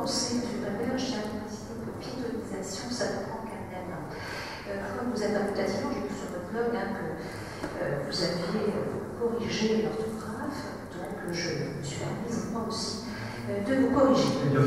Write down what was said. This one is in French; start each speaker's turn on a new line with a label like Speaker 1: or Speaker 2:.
Speaker 1: commencer, M. Weber, je tiens piétonisation, ça prend quand même. Euh, comme vous êtes imputativement, j'ai vu sur votre blog hein, que euh, vous aviez euh, corrigé l'orthographe, donc je me suis permise, moi aussi, de vous corriger.